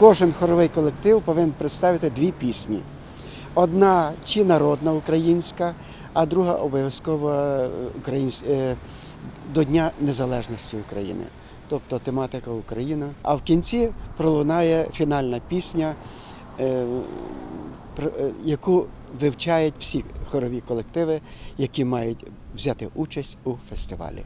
кожен хоровий колектив повинен представити дві пісні. Одна чи народна українська, а друга обов'язково е, е, до Дня Незалежності України. Тобто тематика Україна. А в кінці пролунає фінальна пісня, е, яку вивчають всі хорові колективи, які мають взяти участь у фестивалі.